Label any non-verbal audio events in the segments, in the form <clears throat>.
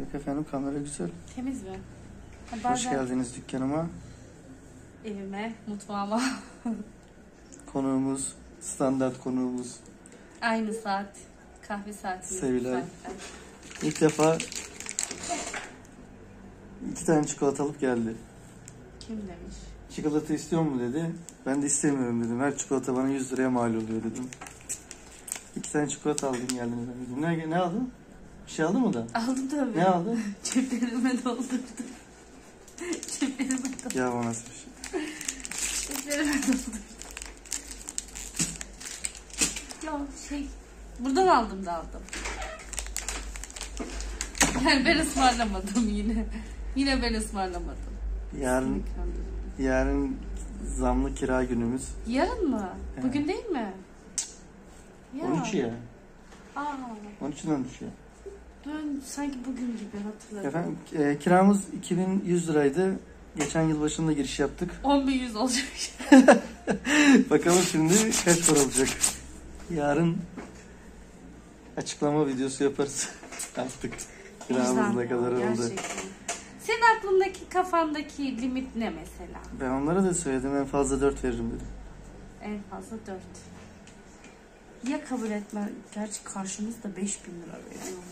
Yok efendim kamera güzel. Temiz mi? Ha, Hoş bazen geldiniz dükkanıma. evime, mutfağıma. <laughs> Konuğumuz, standart konuğumuz. Aynı saat. Kahve saati. Sevilay. İlk defa iki tane çikolata alıp geldi. Kim demiş? Çikolata istiyor mu dedi. Ben de istemiyorum dedim. Her çikolata bana 100 liraya mal oluyor dedim. İki tane çikolata aldım geldim dedim. Ne, ne aldın? Bir şey aldın mı da? Aldım tabii. Ne aldın? <laughs> Ceplerime doldurdum. <laughs> Ceplerime doldurdum. Ya o nasıl bir şey? Ceplerime doldurdum. Ya şey... Buradan aldım da aldım. Yani ben ısmarlamadım yine. Yine ben ısmarlamadım. Yarın, yarın zamlı kira günümüz. Yarın mı? Evet. Bugün değil mi? Ya. 13 ya. Aa, 13'ün 13 ya. Ben sanki bugün gibi hatırladım. Efendim e, kiramız 2100 liraydı. Geçen yıl başında giriş yaptık. <laughs> 10.100 olacak. Bakalım şimdi kaç para olacak. Yarın açıklama videosu yaparız. <laughs> Artık kiramız ne kadar oldu. gerçekten. Senin aklındaki kafandaki limit ne mesela? Ben onlara da söyledim en fazla 4 veririm dedim. En fazla 4. Ya kabul etme. Gerçi karşımızda 5000 lira veriyormuş.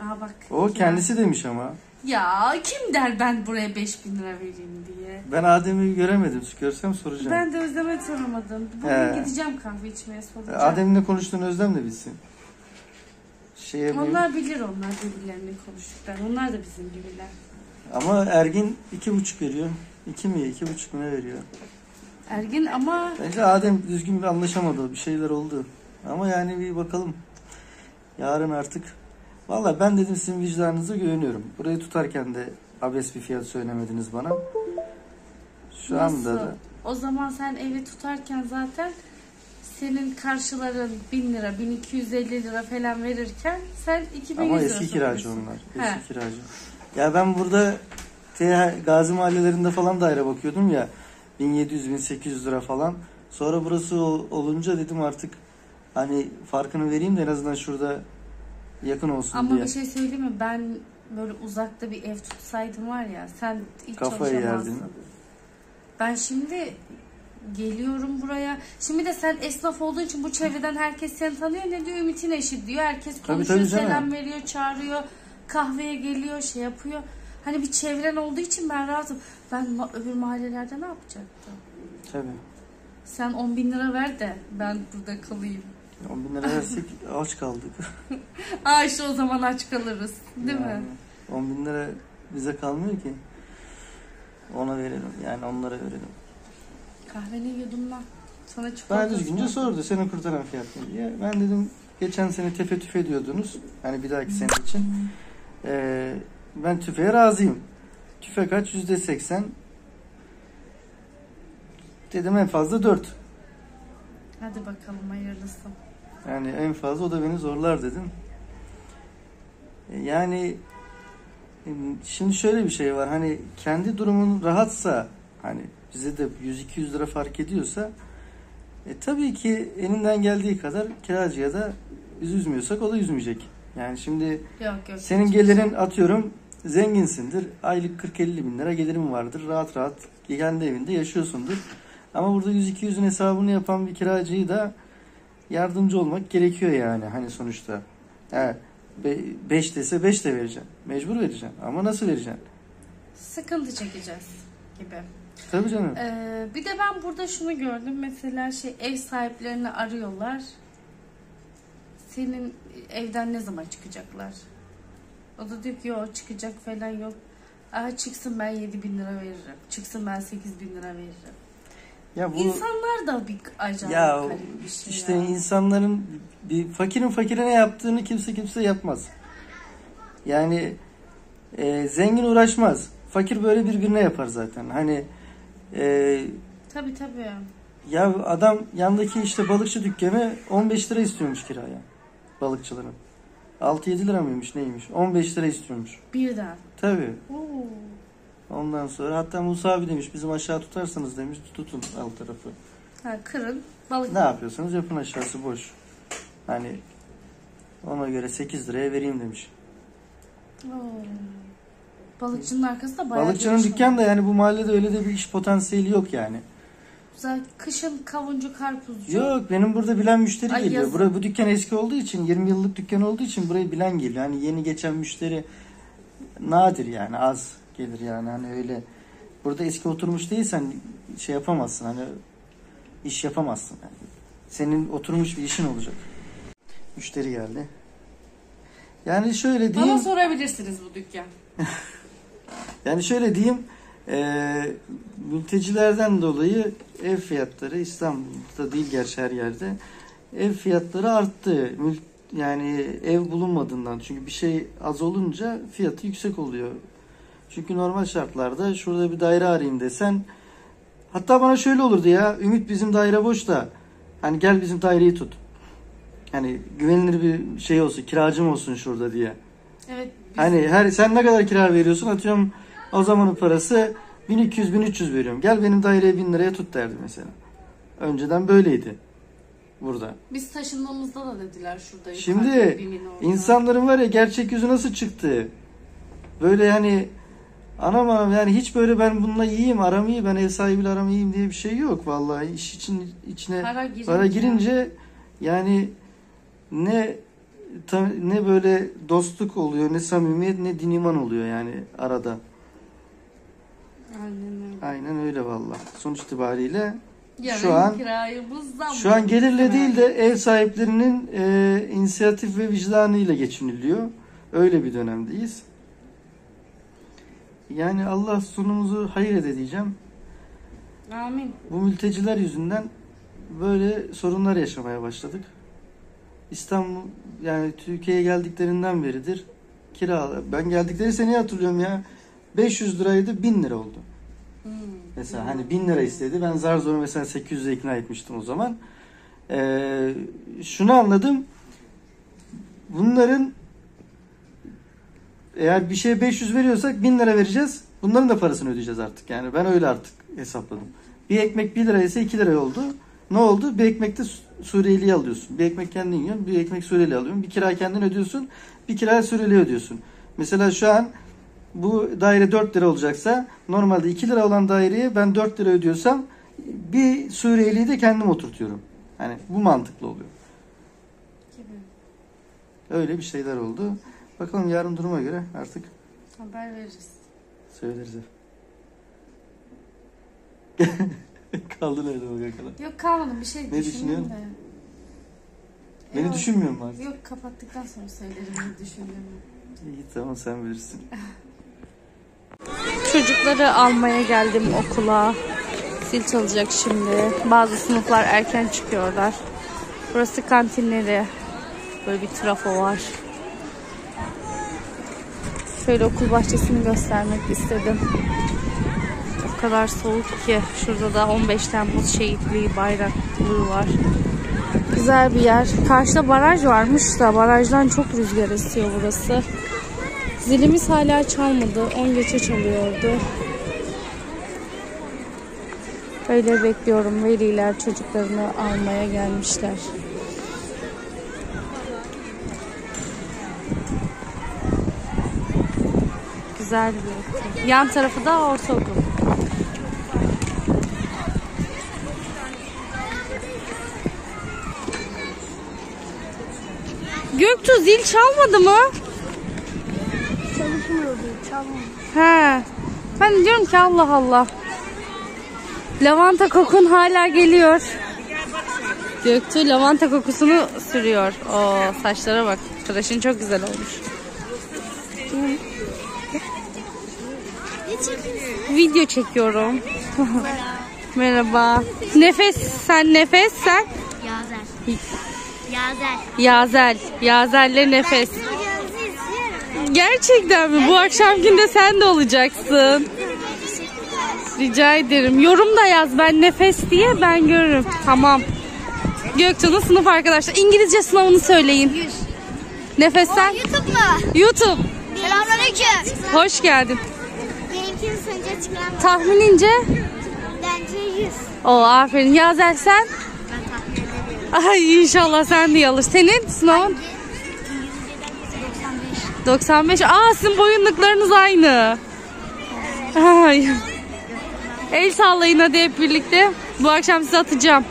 Aa bak. O ya. kendisi demiş ama. Ya kim der ben buraya 5000 lira vereyim diye. Ben Adem'i göremedim. Görsem soracağım. Ben de Özlem'e soramadım. Bugün He. gideceğim kahve içmeye soracağım. Adem'le konuştuğunu Özlem de bilsin. Şeye bir- Onlar bilir onlar birbirlerini konuştuklar. Onlar da bizim gibiler. Ama Ergin iki buçuk veriyor. İki mi? iki buçuk mu ne veriyor? Ergin ama Bence Adem düzgün bir anlaşamadı. Bir şeyler oldu. Ama yani bir bakalım. Yarın artık. Valla ben dedim sizin vicdanınıza güveniyorum. Burayı tutarken de abes bir fiyat söylemediniz bana. Şu anda da. O zaman sen evi tutarken zaten senin karşıların 1000 lira, 1250 lira falan verirken sen 2100 Ama lira eski kiracı soruyorsun. onlar. He. Eski kiracı. Ya ben burada Gazi mahallelerinde falan daire bakıyordum ya. 1700-1800 lira falan. Sonra burası ol- olunca dedim artık hani farkını vereyim de en azından şurada yakın olsun Ama diye. bir şey söyleyeyim mi? Ben böyle uzakta bir ev tutsaydım var ya sen hiç Kafayı çalışamazdın. yerdin. Ben şimdi geliyorum buraya. Şimdi de sen esnaf olduğu için bu çevreden herkes seni tanıyor. Ne diyor Ümit'in eşi diyor. Herkes Tabii, konuşuyor, tabii canım. selam veriyor, çağırıyor. Kahveye geliyor, şey yapıyor. Hani bir çevren olduğu için ben rahatım. Ben öbür mahallelerde ne yapacaktım? Tabii. Sen 10 bin lira ver de ben burada kalayım. 10 bin lira versek <laughs> aç kaldık. Aa işte o zaman aç kalırız. Değil mi? Yani 10 bin lira bize kalmıyor ki. Ona verelim. Yani onlara verelim. Kahveni yudum lan. Sana çikolata Bana düzgünce sordu seni kurtaran fiyat diye. Ben dedim geçen sene tefe tüfe diyordunuz. Hani bir dahaki sene için. Ee, ben tüfeğe razıyım. Tüfe kaç? Yüzde seksen. Dedim en fazla dört. Hadi bakalım hayırlısı. Yani en fazla o da beni zorlar dedim. E, Yani e, şimdi şöyle bir şey var. Hani kendi durumun rahatsa hani bize de 100-200 lira fark ediyorsa e, tabii ki elinden geldiği kadar kiracıya da biz üzmüyorsak o da üzmeyecek. Yani şimdi Yok yok. senin hiç- gelirin atıyorum zenginsindir. Aylık 40-50 bin lira gelirin vardır. Rahat rahat kendi evinde yaşıyorsundur. Ama burada 100-200'ün hesabını yapan bir kiracıyı da yardımcı olmak gerekiyor yani hani sonuçta. 5 dese 5 de vereceksin. Mecbur vereceksin. Ama nasıl vereceksin? Sıkıntı çekeceğiz gibi. Tabii canım. Ee, bir de ben burada şunu gördüm. Mesela şey ev sahiplerini arıyorlar. Senin evden ne zaman çıkacaklar? O da diyor ki yok çıkacak falan yok. Aa, çıksın ben 7 bin lira veririm. Çıksın ben 8 bin lira veririm. Ya bu İnsanlar da bir acayip ya bir şey işte ya. insanların bir fakirin fakire ne yaptığını kimse kimse yapmaz. Yani e, zengin uğraşmaz. Fakir böyle birbirine yapar zaten. Hani e, Tabii tabii. Ya adam yandaki işte balıkçı dükkanı 15 lira istiyormuş kiraya. Balıkçıların. 6-7 lira mıymış neymiş? 15 lira istiyormuş. Birden. Tabii. Oo. Ondan sonra hatta Musa abi demiş bizim aşağı tutarsanız demiş tutun alt tarafı. Ha, kırın. Balık. Ne yapıyorsanız yapın aşağısı boş. Hani ona göre 8 liraya vereyim demiş. Oo. Balıkçının arkasında bayağı Balıkçının geniş dükkanı var. da yani bu mahallede öyle de bir iş potansiyeli yok yani. Güzel. Kışın kavuncu, karpuzcu. Yok benim burada bilen müşteri Ay, geliyor. yazın. Bura, bu dükkan eski olduğu için 20 yıllık dükkan olduğu için burayı bilen geliyor. Hani yeni geçen müşteri nadir yani az gelir yani hani öyle. Burada eski oturmuş değilsen şey yapamazsın hani iş yapamazsın. Yani. Senin oturmuş bir işin olacak. Müşteri geldi. Yani şöyle diyeyim. Bana sorabilirsiniz bu dükkan. <laughs> Yani şöyle diyeyim, eee, mültecilerden dolayı ev fiyatları İstanbul'da değil gerçi her yerde ev fiyatları arttı. Mül- Yani ev bulunmadığından çünkü bir şey az olunca fiyatı yüksek oluyor. Çünkü normal şartlarda şurada bir daire arayayım desen hatta bana şöyle olurdu ya Ümit bizim daire boş da hani gel bizim daireyi tut. Hani güvenilir bir şey olsun kiracım olsun şurada diye. Evet. biz- Hani her sen ne kadar kira veriyorsun? Atıyorum o zamanın parası 1200 1300 veriyorum. Gel benim daireye 1000 liraya tut derdi mesela. Önceden böyleydi burada. Biz taşındığımızda da dediler şurada. Şimdi insanların var ya gerçek yüzü nasıl çıktı? Böyle hani anam anam yani hiç böyle ben bununla iyiyim aram iyi ben ev sahibiyle aram iyiyim diye bir şey yok vallahi iş için içine para girince, para girince yani ne ne böyle dostluk oluyor ne samimiyet ne din iman oluyor yani arada. Aynen öyle. Aynen öyle valla. Sonuç itibariyle Yarın Şu an- şu an gelirle değil de ev sahiplerinin e, inisiyatif ve vicdanıyla geçiniliyor. Öyle bir dönemdeyiz. Yani Allah sonumuzu hayır ede diyeceğim. Amin. Bu mülteciler yüzünden böyle sorunlar yaşamaya başladık. İstanbul yani Türkiye'ye geldiklerinden beridir kira ben geldikleri seneyi hatırlıyorum ya 500 liraydı 1000 lira oldu. Hmm. Mesela hani 1000 lira istedi. Ben zar zor mesela 800'e ikna etmiştim o zaman. Ee, şunu anladım. Bunların eğer bir şeye 500 veriyorsak 1000 lira vereceğiz. Bunların da parasını ödeyeceğiz artık. Yani ben öyle artık hesapladım. Bir ekmek 1 lira ise 2 lira oldu. Ne oldu? Bir ekmekte Su- Suriyeli'yi alıyorsun. Bir ekmek kendin yiyorsun. Bir ekmek Suriyeli alıyorsun. Bir kira kendin ödüyorsun. Bir kira Suriyeli ödüyorsun. Mesela şu an bu daire 4 lira olacaksa normalde 2 lira olan daireye ben 4 lira ödüyorsam bir Suriyeli'yi de kendim oturtuyorum. Hani bu mantıklı oluyor. Öyle bir şeyler oldu. Bakalım yarın duruma göre artık Haber veririz. söyleriz. Kaldın öyle bak kadar. Yok kalmadım bir şey Ne düşünüyorum düşünüyorsun? da. Beni Yok. düşünmüyor musun artık? Yok kapattıktan sonra söylerim ne düşündüğümü. İyi tamam sen bilirsin. <laughs> Çocukları almaya geldim okula. Zil çalacak şimdi. Bazı sınıflar erken çıkıyorlar. Burası kantinleri. Böyle bir trafo var. Şöyle okul bahçesini göstermek istedim. O kadar soğuk ki. Şurada da 15 Temmuz şehitliği bayraklığı var. Güzel bir yer. Karşıda baraj varmış da barajdan çok rüzgar esiyor burası. Zilimiz hala çalmadı. 10 geçe çalıyordu. Öyle bekliyorum. Veliler çocuklarını almaya gelmişler. Güzel bir. Yan tarafı da ortaokul. Göktuğ zil çalmadı mı? He. Ben diyorum ki Allah Allah. Lavanta kokun hala geliyor. Göktuğ lavanta kokusunu sürüyor. O saçlara bak. Tıraşın çok güzel olmuş. Video çekiyorum. <laughs> Merhaba. Nefes sen nefes sen. Yazer. Yazer. Yazel. Yazel'le nefes. Gerçekten mi? Bu akşamkinde sen de olacaksın. Rica ederim. Yorum da yaz ben nefes diye ben görürüm. Tamam. Göktuğ'un sınıf arkadaşlar. İngilizce sınavını söyleyin. Yüz. Nefes sen. YouTube mu? YouTube. Selamünaleyküm. Hoş geldin. Benimkini Tahminince. Bence yüz. O aferin. Yazel sen. Ben tahmin edebilirim. Ay inşallah sen de alır. Senin sınavın. 195. 95. Aa sizin boyunluklarınız aynı. Ay. El sallayın hadi hep birlikte. Bu akşam size atacağım.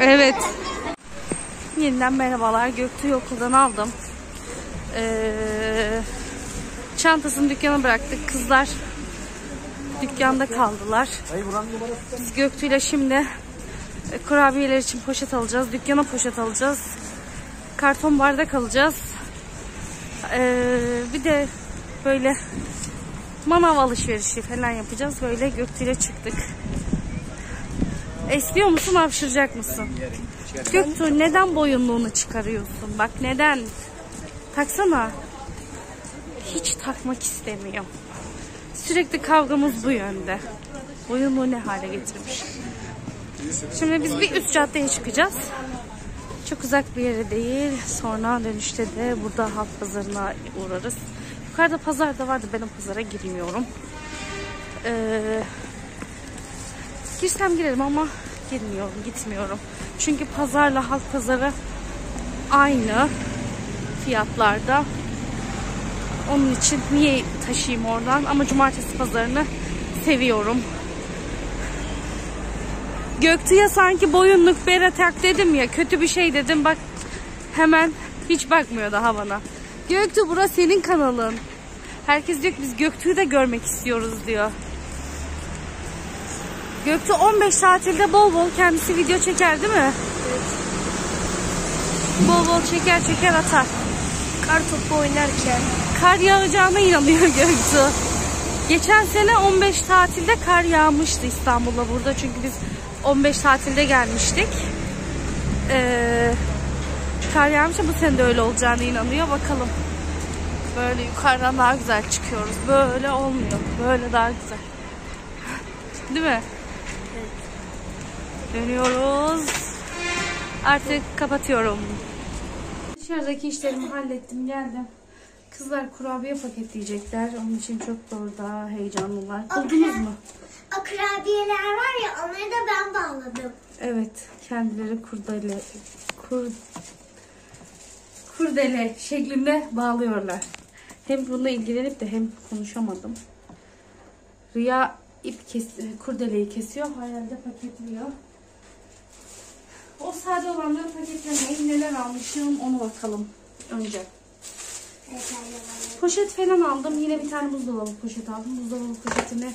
Evet. Yeniden merhabalar. Göktuğ'u okuldan aldım. Ee, çantasını dükkana bıraktık. Kızlar dükkanda kaldılar. Biz Göktuğ'yla şimdi e, kurabiyeler için poşet alacağız. Dükkana poşet alacağız. Karton bardak alacağız. Ee, bir de böyle manav alışverişi falan yapacağız. Böyle Göktuğ'yla çıktık. Esniyor musun, hapşıracak mısın? Göktuğ neden boyunluğunu çıkarıyorsun? Bak neden? Taksana. Hiç takmak istemiyor. Sürekli kavgamız bu yönde. Boyunluğu ne hale getirmiş. Şimdi biz bir üst caddeye çıkacağız. Çok uzak bir yere değil. Sonra dönüşte de burada halk pazarına uğrarız. Yukarıda pazar da vardı. Ben o pazara girmiyorum. Ee, girsem girerim ama girmiyorum, gitmiyorum. Çünkü pazarla halk pazarı aynı fiyatlarda. Onun için niye taşıyayım oradan? Ama cumartesi pazarını seviyorum. Göktuğ'a sanki boyunluk bere tak dedim ya kötü bir şey dedim bak hemen hiç bakmıyor daha bana. Göktuğ burası senin kanalın. Herkes diyor ki biz Göktuğ'u da görmek istiyoruz diyor. Göktuğ 15 tatilde bol bol kendisi video çeker değil mi? Bol bol çeker çeker atar. Kar topu oynarken. Kar yağacağına inanıyor Göktuğ. Geçen sene 15 tatilde kar yağmıştı İstanbul'a burada. Çünkü biz 15 tatilde gelmiştik. Ee, kar bu sene de öyle olacağına inanıyor. Bakalım. Böyle yukarıdan daha güzel çıkıyoruz. Böyle olmuyor. Böyle daha güzel. Değil mi? Dönüyoruz. Artık kapatıyorum. Dışarıdaki işlerimi hallettim geldim. Kızlar kurabiye paketleyecekler. Onun için çok da orada heyecanlılar. Buldunuz mu? O kurabiyeler var ya onları da ben bağladım. Evet. Kendileri kurdele kur, kurdele şeklinde bağlıyorlar. Hem bununla ilgilenip de hem konuşamadım. Rüya ip kes, kurdeleyi kesiyor. Hayalde paketliyor. O sade olanları paketlemeyin. Neler almışım onu bakalım önce. Poşet falan aldım. Yine bir tane buzdolabı poşet aldım. Buzdolabı poşetine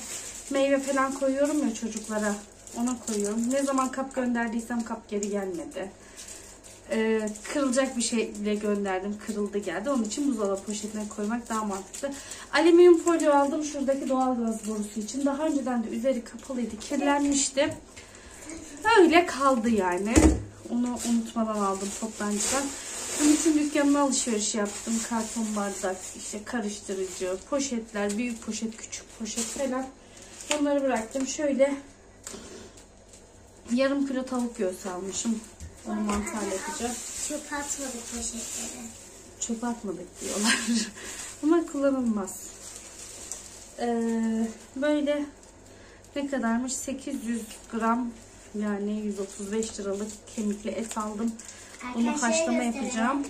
meyve falan koyuyorum ya çocuklara. Ona koyuyorum. Ne zaman kap gönderdiysem kap geri gelmedi. Ee, kırılacak bir şeyle gönderdim. Kırıldı geldi. Onun için buzdolabı poşetine koymak daha mantıklı. Alüminyum folyo aldım şuradaki doğalgaz borusu için. Daha önceden de üzeri kapalıydı. Kirlenmişti. Öyle kaldı yani. Onu unutmadan aldım toptancıdan. İçin dükkanına alışveriş yaptım. Karton bardak, işte karıştırıcı, poşetler, büyük poşet, küçük poşet falan. Onları bıraktım. Şöyle yarım kilo tavuk göğsü almışım. Onu mantar yapacağım. Çöp atmadık poşetleri. Çöp atmadık diyorlar. <laughs> Ama kullanılmaz. Ee, böyle ne kadarmış? 800 gram yani 135 liralık kemikli et aldım. Bunu haşlama yapacağım.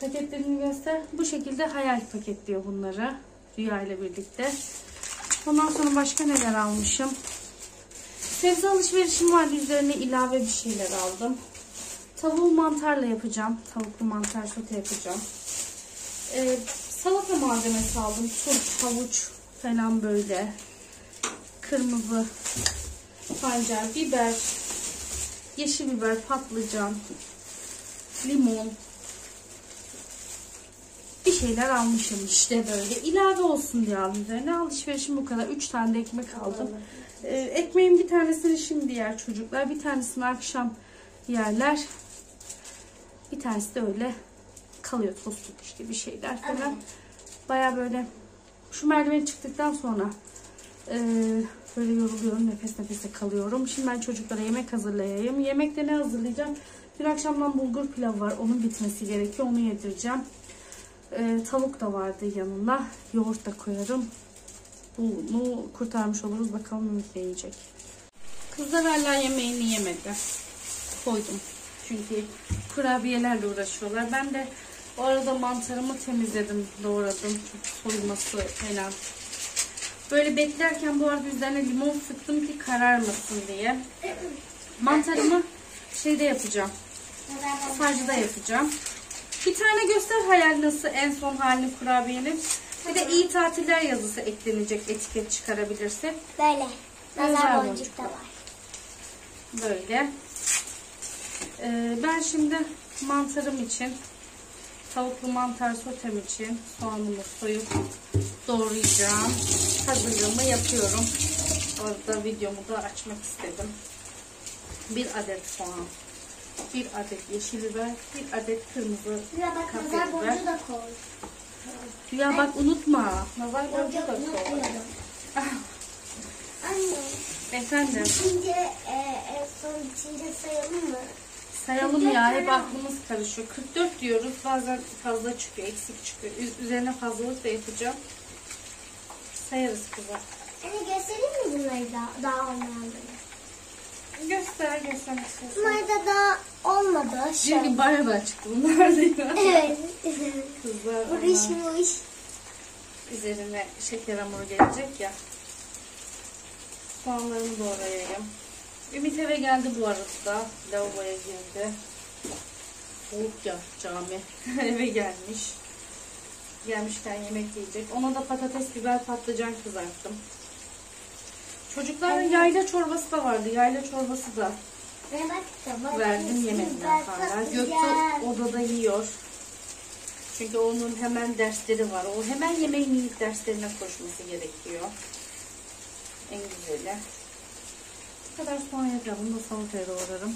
Paketlerini göster. Bu şekilde hayal paketliyor bunları. Rüya ile birlikte. Ondan sonra başka neler almışım? Sebze alışverişim vardı. Üzerine ilave bir şeyler aldım. Tavuğu mantarla yapacağım. Tavuklu mantar sote yapacağım. Ee, salata malzemesi aldım. Turp, havuç falan böyle. Kırmızı pancar, biber, yeşil biber, patlıcan, limon. Bir şeyler almışım işte böyle. İlave olsun diye aldım üzerine. Alışverişim bu kadar. Üç tane de ekmek aldım. Ee, ekmeğin bir tanesini şimdi yer çocuklar. Bir tanesini akşam yerler. Bir tanesi de öyle kalıyor tostluk işte bir şeyler falan. Baya böyle şu merdiveni çıktıktan sonra e, böyle yoruluyorum nefes nefese kalıyorum. Şimdi ben çocuklara yemek hazırlayayım. Yemekte ne hazırlayacağım? Dün akşamdan bulgur pilavı var. Onun bitmesi gerekiyor. Onu yedireceğim. E, tavuk da vardı yanında. Yoğurt da koyarım. Bunu kurtarmış oluruz. Bakalım Ümit ne yiyecek. Kızlar hala yemeğini yemedi. Koydum. Çünkü kurabiyelerle uğraşıyorlar. Ben de Bu arada mantarımı temizledim, doğradım. Soyulması falan. Böyle beklerken bu arada üzerine limon sıktım ki kararmasın diye. Mantarımı şeyde yapacağım. Sarcıda yapacağım. Bir tane göster hayal nasıl en son halini kurabiyenin. Bir de iyi tatiller yazısı eklenecek etiket çıkarabilirse. Böyle. Nazar boncuk da var. Böyle. Ee, ben şimdi mantarım için tavuklu mantar sotem için soğanımı soyup doğrayacağım. Hazırlığımı yapıyorum. Orada videomu da açmak istedim. Bir adet soğan, bir adet yeşil biber, bir adet kırmızı bak kapya nazar biber. boncuğu da koy. Ya bak unutma. Nazar Boncuğu da koy. unutmayalım. <laughs> Anne. Efendim. Bitince e, en son bitince sayalım mı? Sayalım ya hep aklımız karışıyor. 44 diyoruz bazen fazla çıkıyor eksik çıkıyor. Üz- Üzerine fazlalık da yapacağım. Sayarız kızlar. Anne göstereyim mi bunları da, daha olmayanları? Göster göster istiyorsan. Bunlar da daha olmadı. An. Çünkü bayağı çıktı bunlar diyor. <laughs> Evet. Kızlar Bu iş onlar bu iş. üzerine şeker hamuru gelecek ya. Soğanlarımı doğrayayım. Ümit eve geldi bu arada. Lavaboya girdi. Soğuk ya cami. <laughs> eve gelmiş. Gelmişken yemek yiyecek. Ona da patates, biber, patlıcan kızarttım. Çocukların yayla çorbası da vardı. Yayla çorbası da verdim yemediler hala. Göktuğ odada yiyor. Çünkü onun hemen dersleri var. O hemen yemeğin yiyip derslerine koşması gerekiyor. En güzeli. Kadar soğan. Bunu salataya doğrarım.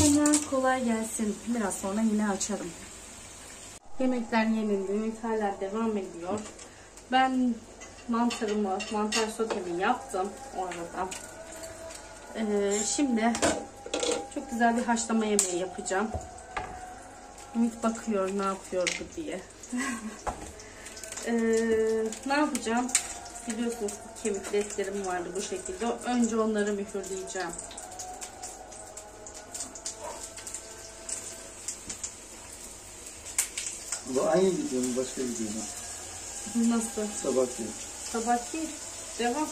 Bana kolay gelsin. Biraz sonra yine açarım. Yemekler yenildi. Hala devam ediyor. Ben mantarımı, mantar sotemi yaptım orada. Ee, şimdi çok güzel bir haşlama yemeği yapacağım. Ümit bakıyor ne yapıyor bu diye. <laughs> Ee, ne yapacağım? Biliyorsunuz ki kemikli etlerim vardı bu şekilde. Önce onları mühürleyeceğim. Bu aynı video mu başka video mu? Nasıl? Sabah diyor. Sabah değil. Devam.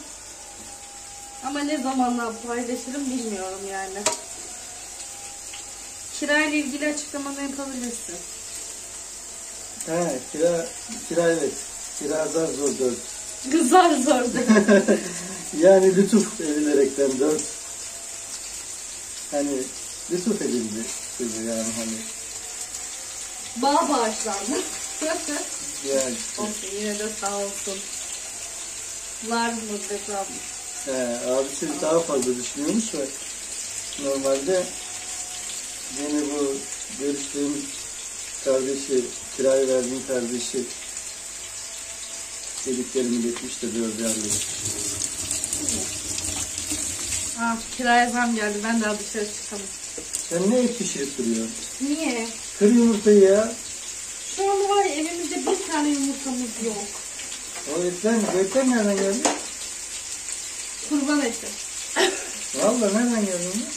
Ama ne zamanla paylaşırım bilmiyorum yani. Kirayla ilgili açıklamanı yapabilirsin. He kira, kira evet. Kira zar zor dört. Kızar zor. Yani lütuf edilerekten dört. Hani lütuf edildi sözü yani hani. Bağ bağışlandı. Yani olsun yine de sağ olsun. Var mı desem. he, abisi daha fazla düşünüyormuş ve normalde yine bu görüştüğüm kardeşi, kiraya verdiğim kardeşi dediklerimi geçmiş de biraz yardım. Ah kiraya zam geldi. Ben daha dışarı çıkamam. Sen ne et pişirip duruyorsun? Niye? Kır yumurtayı ya. Şu an var ya evimizde bir tane yumurtamız yok. O etler, bu etler nereden geldi? Kurban eti. Valla nereden geldi onlar?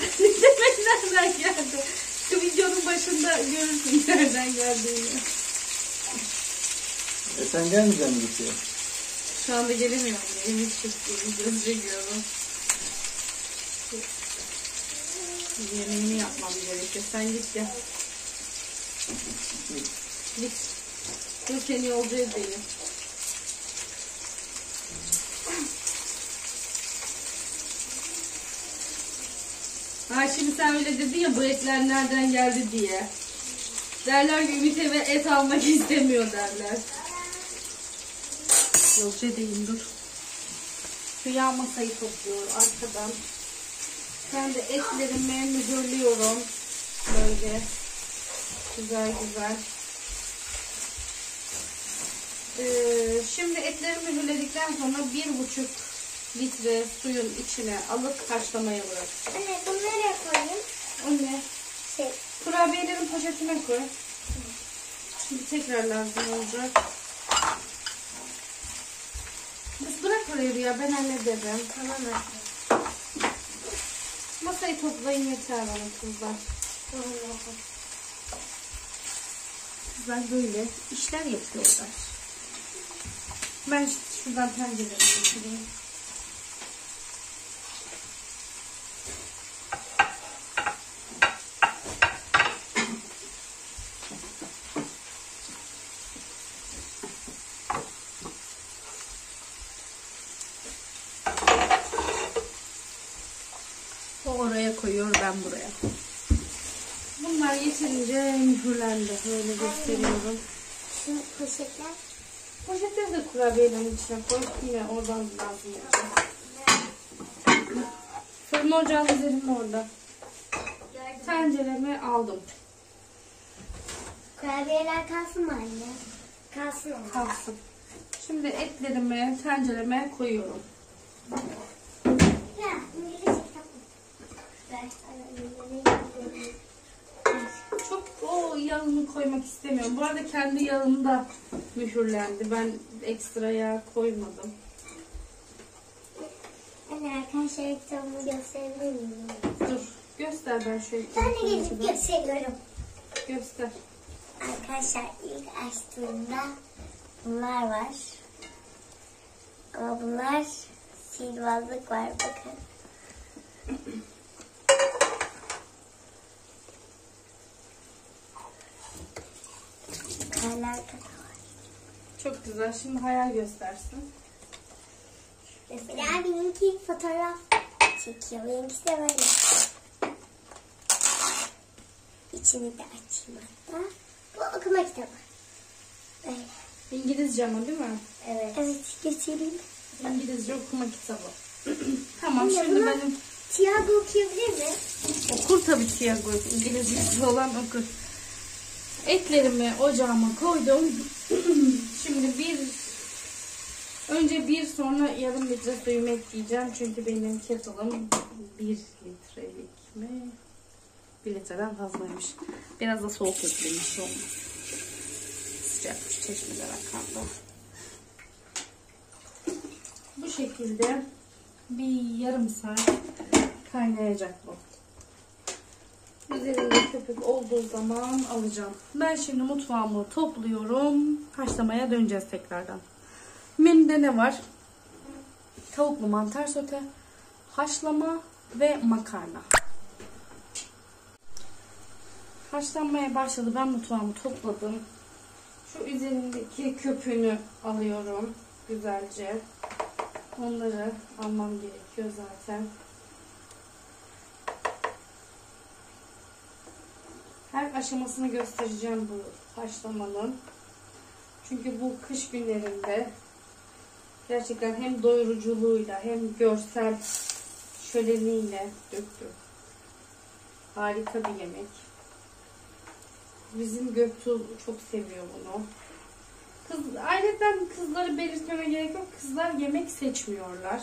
<laughs> ne demek nereden geldi? Şu videonun başında görürsün nereden geldiğini. E sen gelmeyeceksin Rusya'ya. Şu anda gelemiyorum. Yemek çekiyorum. Göz çekiyorum. Yemeğini yapmam gerekiyor. Sen git gel. Git. Dur seni yolcu edeyim. Ha şimdi sen öyle dedin ya bu etler nereden geldi diye. Derler ki Ümit et almak istemiyor derler. Yolcu edeyim dur. Şu yağ masayı topluyor arkadan. Ben de etlerimi mühürlüyorum. Böyle. Güzel güzel. Ee, şimdi etleri mühürledikten sonra bir buçuk litre suyun içine alıp haşlamaya bırak. Anne bunu nereye koyayım? O ne? Şey, Kurabiyelerin poşetine koy. Şimdi tekrar lazım olacak. parayı ya ben hallederim. Tamam mı? Masayı toplayın yeter bana kızlar. Kızlar böyle işler yapıyorlar. Ben şuradan tencereyi getireyim. Mühürlendi. Böyle gösteriyorum. Şu poşetler. Poşetleri de kurabiyelerin içine koy. Yine oradan lazım. Fırın ocağın üzerinde orada. Tenceremi aldım. Kurabiyeler kalsın mı anne? Kalsın? Kalsın. Şimdi etlerimi tencereme koyuyorum. Ya, İngilizce kitap mı? İngilizce. Çok o yağını koymak istemiyorum. Bu arada kendi yağım da mühürlendi. Ben ekstra yağ koymadım. Anne arkadaşlar kitabımı gösterebilir miyim? Dur. Göster ben şöyle. Ben de gelip gösteriyorum. Göster. Arkadaşlar ilk açtığımda bunlar var. Ama bunlar sihirbazlık var bakın. Var. Çok güzel. Şimdi hayal göstersin. Mesela benimki fotoğraf çekiyor. Benimkisi de böyle. İçini de açayım hatta. Bu okuma kitabı. Böyle. İngilizce ama değil mi? Evet. Evet göstereyim. İngilizce okuma kitabı. <clears throat> tamam Anne, şimdi bunu- benim Tiago okuyabilir mi? okur tabii Tiago. İngilizcesi olan okur. Etlerimi ocağıma koydum. <clears throat> şimdi bir önce bir sonra yarım litre suyumu ekleyeceğim. Çünkü benim kettle'ım bir litrelik mi? Bir litreden fazlaymış. Biraz da soğuk eklemiş olmuş. Sıcakmış çeşmeden akan da. Bu şekilde bir yarım saat kaynayacak bu. Üzerinde köpük olduğu zaman alacağım. Ben şimdi mutfağımı topluyorum. Haşlamaya döneceğiz tekrardan. Menüde ne var? Tavuklu mantar sote, haşlama ve makarna. Haşlanmaya başladı. Ben mutfağımı topladım. Şu üzerindeki köpüğünü alıyorum güzelce. Onları almam gerekiyor zaten. Her aşamasını göstereceğim bu haşlamanın. Çünkü bu kış günlerinde gerçekten hem doyuruculuğuyla hem görsel şöleniyle döktüm. Harika bir yemek. Bizim Göktuğ çok seviyor bunu. Kız, ayrıca kızları belirtmeme gerek yok. Kızlar yemek seçmiyorlar.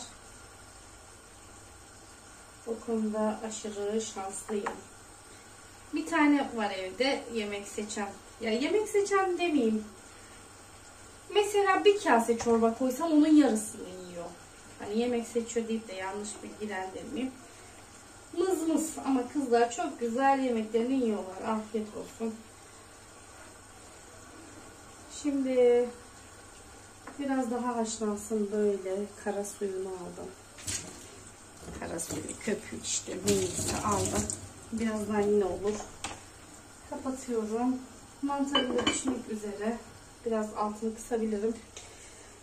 O konuda aşırı şanslıyım. Bir tane var evde yemek seçen. Ya yemek seçen demeyeyim. Mesela bir kase çorba koysam onun yarısını yiyor. Hani yemek seçiyor deyip de yanlış bilgilendirmeyeyim. Mız mız ama kızlar çok güzel yemeklerini yiyorlar. Afiyet olsun. Şimdi biraz daha haşlansın böyle kara suyunu aldım. Kara suyu, köpük işte neyse aldım. Birazdan yine olur. Kapatıyorum. Mantarım da pişmek üzere. Biraz altını kısabilirim.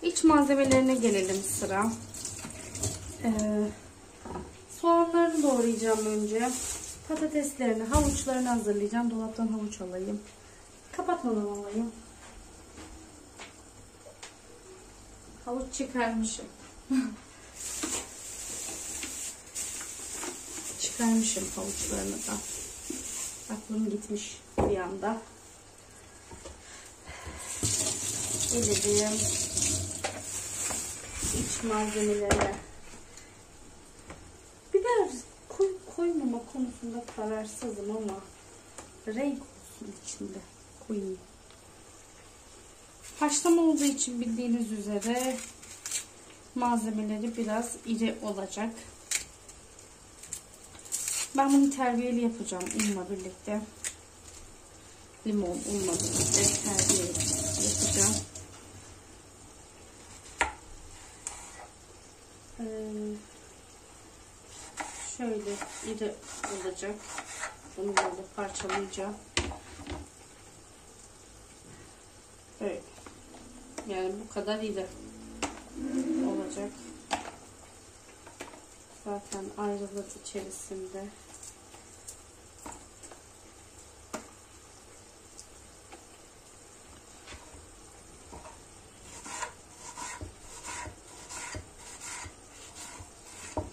İç malzemelerine gelelim sıra. Ee, soğanlarını doğrayacağım önce. Patateslerini, havuçlarını hazırlayacağım. Dolaptan havuç alayım. Kapatmadan alayım. Havuç çıkarmışım. <laughs> Çıkarmışım havuçlarını da. Aklım gitmiş bir anda. Gelelim iç malzemelerine. Biber koy, koymama konusunda kararsızım ama renk olsun içinde koyayım. Haşlama olduğu için bildiğiniz üzere malzemeleri biraz iri olacak. Ben bunu terbiyeli yapacağım unla birlikte. limon olmadı. Terbiye yapacağım. Ee, şöyle iri olacak. Bunu böyle parçalayacağım. Böyle. Yani bu kadar iri olacak. Zaten ayrılır içerisinde.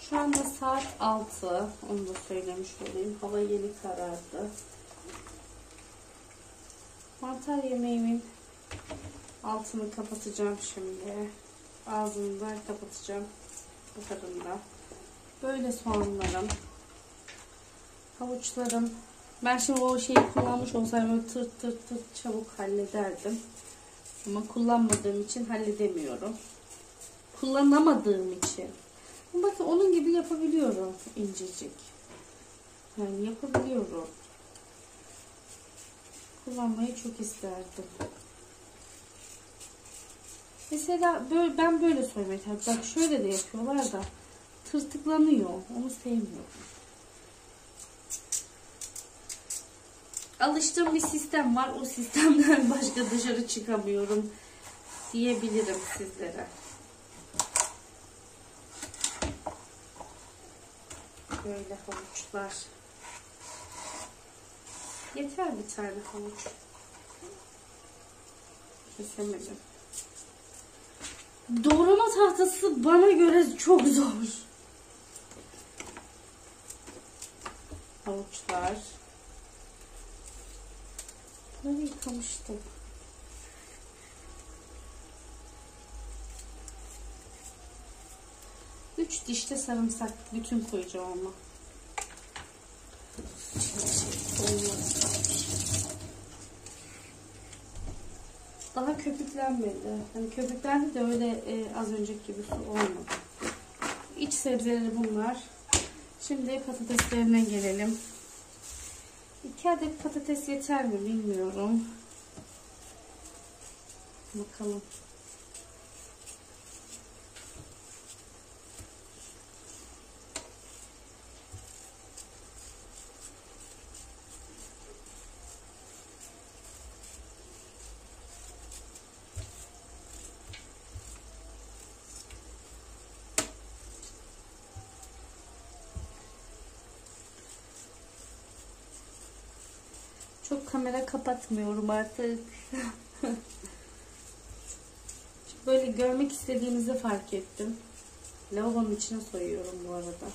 Şu anda saat 6. Onu da söylemiş olayım. Hava yeni karardı. Mantar yemeğimin altını kapatacağım şimdi. Ağzını da kapatacağım. Buharında. Böyle soğanlarım. Havuçlarım. Ben şimdi o şeyi kullanmış olsaydım böyle tırt tırt tırt çabuk hallederdim. Ama kullanmadığım için halledemiyorum. Kullanamadığım için. Bakın onun gibi yapabiliyorum incecik. Yani yapabiliyorum. Kullanmayı çok isterdim. Mesela böyle, ben böyle soymayı tercih Bak şöyle de yapıyorlar da tırtıklanıyor. Onu sevmiyorum. Alıştığım bir sistem var. O sistemden <laughs> başka dışarı çıkamıyorum diyebilirim sizlere. Böyle havuçlar. Yeter bir tane havuç. Kesemedim. Doğrama tahtası bana göre çok zor. Havuçlar. Bunları yıkamıştım. Üç dişte sarımsak bütün koyacağım ama. Daha köpüklenmedi. Hani köpüklendi de öyle e, az önceki gibi su olmadı. İç sebzeleri bunlar. Şimdi patateslerine gelelim. İki adet patates yeter mi bilmiyorum. Bakalım. Çok kamera kapatmıyorum artık. Böyle görmek istediğinizi fark ettim. Lavabonun içine soyuyorum bu arada.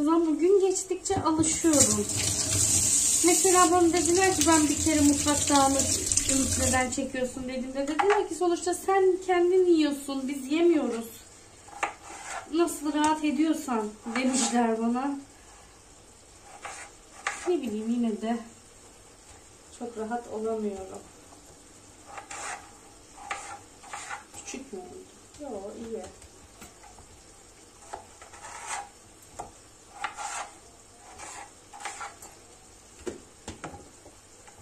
O zaman bugün geçtikçe alışıyorum. Mesela bana dediler ki ben bir kere mutfak dağınık Ümit neden çekiyorsun dediğimde dediler ki sonuçta sen kendin yiyorsun biz yemiyoruz. Nasıl rahat ediyorsan demişler bana. Bileyim yine de çok rahat olamıyorum. Küçük mü? Yok iyi.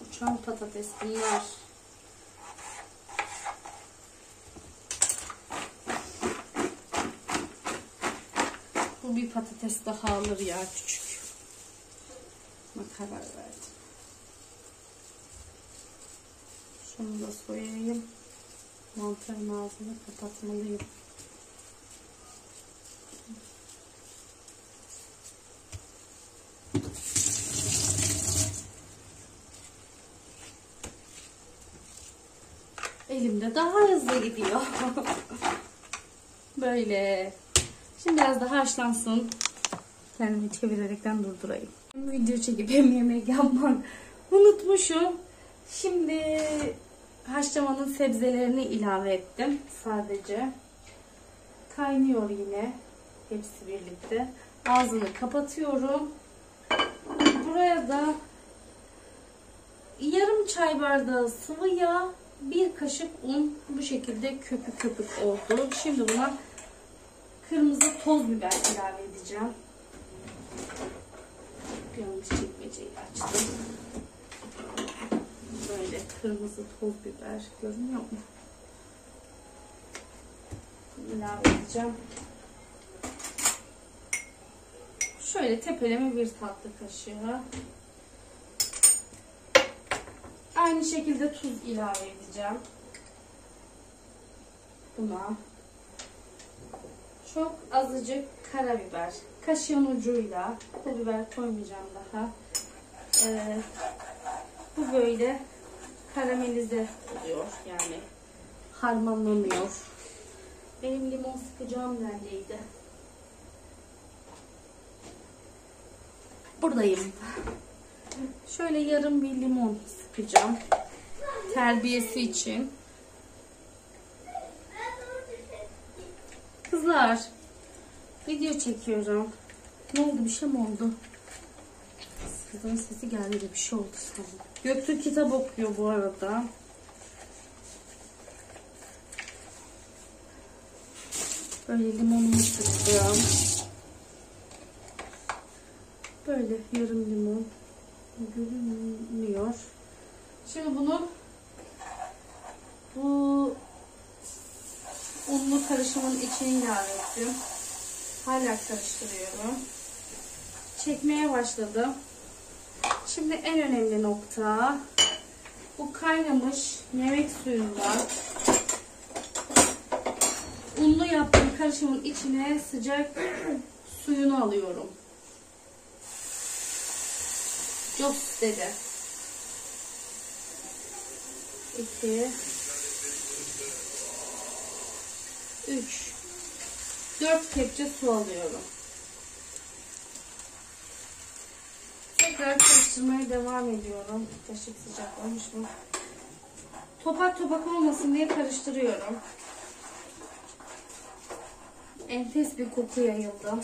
Uçan patates bunlar. Bu bir patates daha alır ya küçük. Buna karar verdim. Şunu da soyayım. Mantarın ağzını kapatmalıyım. Elimde daha hızlı gidiyor. <laughs> Böyle. Şimdi biraz daha haşlansın. Kendimi çevirerekten durdurayım. Video çekip hem yemek yapmak unutmuşum. Şimdi haşlamanın sebzelerini ilave ettim sadece. Kaynıyor yine hepsi birlikte. Ağzını kapatıyorum. Buraya da yarım çay bardağı sıvı yağ, bir kaşık un bu şekilde köpük köpük oldu. Şimdi buna kırmızı toz biber ilave edeceğim. Yanlış çekmeceyi açtım. Şöyle kırmızı toz biber görünüyor mu? İlave edeceğim. Şöyle tepeleme bir tatlı kaşığı. Aynı şekilde tuz ilave edeceğim. Buna. Çok azıcık karabiber. Kaşığın ucuyla. Pul biber koymayacağım daha. Ee, bu böyle karamelize oluyor yani. Harmanlanıyor. Benim limon sıkacağım neredeydi? Buradayım. Şöyle yarım bir limon sıkacağım. Terbiyesi için. Kızlar. Video çekiyorum. Ne oldu? Bir şey mi oldu? Kızın sesi geldi de bir şey oldu sanırım. Göktürk kitap okuyor bu arada. Böyle limonumu sıkacağım. Böyle yarım limon görünüyor. Şimdi bunu bu unlu karışımın içine ilave ettim. Hala karıştırıyorum. Çekmeye başladım. Şimdi en önemli nokta bu kaynamış yemek suyundan unlu yaptığım karışımın içine sıcak <clears throat> suyunu alıyorum. Jos dedi. 2 3 4 kepçe su alıyorum. Tekrar karıştırmaya devam ediyorum. Kaşık sıcaklamış mı? Topak topak olmasın diye karıştırıyorum. Enfes bir koku yayıldı.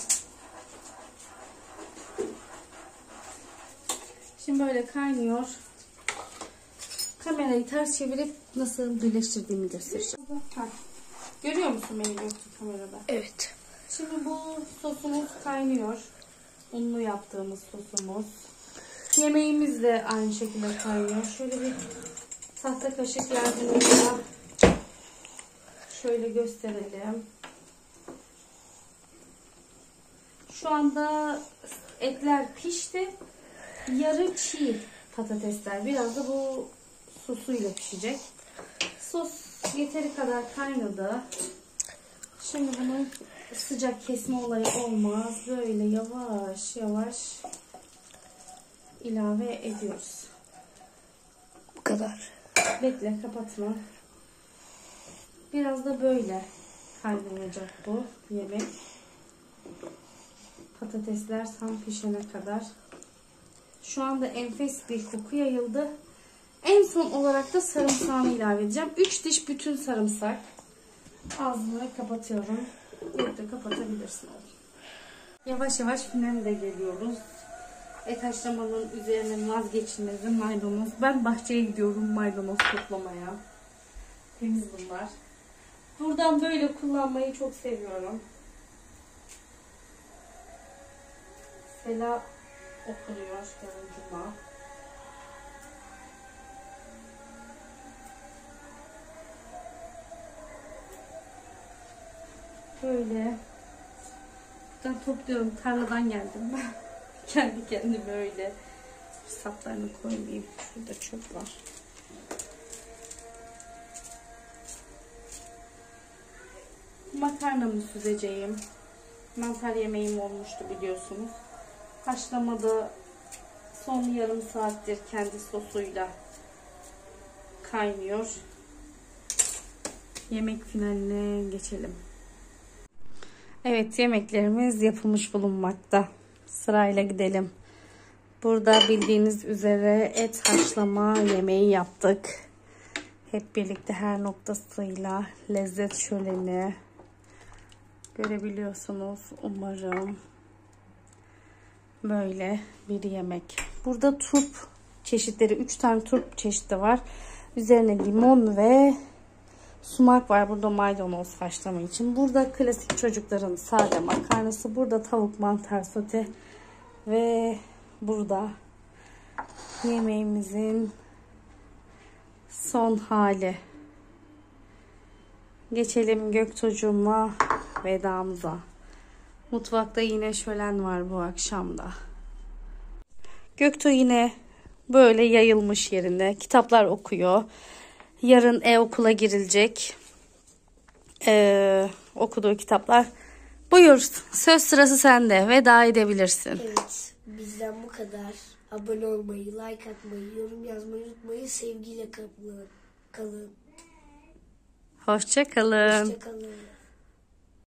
Şimdi böyle kaynıyor. Kamerayı ters çevirip nasıl birleştirdiğimi göstereceğim. Görüyor musun beni yoksa kamerada? Evet. Şimdi bu sosumuz kaynıyor. Unlu yaptığımız sosumuz. Yemeğimiz de aynı şekilde kaynıyor. Şöyle bir tahta kaşık yardımıyla şöyle gösterelim. Şu anda etler pişti. Yarı çiğ patatesler. Biraz da bu sosuyla pişecek. Sos yeteri kadar kaynadı. Şimdi bunu sıcak kesme olayı olmaz. Böyle yavaş yavaş ilave ediyoruz. Bu kadar. Bekle kapatma. Biraz da böyle kaynayacak bu yemek. Patatesler tam pişene kadar. Şu anda enfes bir koku yayıldı. En son olarak da sarımsağını ilave edeceğim. 3 diş bütün sarımsak. Ağzını kapatıyorum. De kapatabilirsin. Yavaş yavaş finale geliyoruz. Et haşlamanın üzerine vazgeçilmezi maydanoz. Ben bahçeye gidiyorum maydanoz toplamaya. Temiz bunlar. Buradan böyle kullanmayı çok seviyorum. Sela okunuyor yarın cuma. Böyle. Ben topluyorum. Tarladan geldim ben. <laughs> Kendi kendime öyle. Saplarını koymayayım. Şurada çöp var. Makarnamı süzeceğim. Mantar yemeğim olmuştu biliyorsunuz. Haşlamada son yarım saattir kendi sosuyla kaynıyor. Yemek finaline geçelim. Evet yemeklerimiz yapılmış bulunmakta. Sırayla gidelim. Burada bildiğiniz üzere et haşlama yemeği yaptık. Hep birlikte her noktasıyla lezzet şöleni görebiliyorsunuz umarım. Böyle bir yemek. Burada turp çeşitleri 3 tane turp çeşidi var. Üzerine limon ve sumak var. Burada maydanoz haşlama için. Burada klasik çocukların sade makarnası. Burada tavuk mantar sote. Ve burada yemeğimizin son hali. Geçelim Göktuğ'cumla vedamıza. Mutfakta yine şölen var bu akşamda. Göktuğ yine böyle yayılmış yerinde. Kitaplar okuyor. Yarın e-okula girilecek. Ee, okuduğu kitaplar. Buyur söz sırası sende. Veda edebilirsin. Evet bizden bu kadar. Abone olmayı, like atmayı, yorum yazmayı unutmayın. Sevgiyle kalın. Kalın. Hoşça kalın. Hoşçakalın.